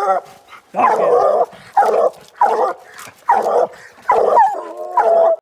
Not yet.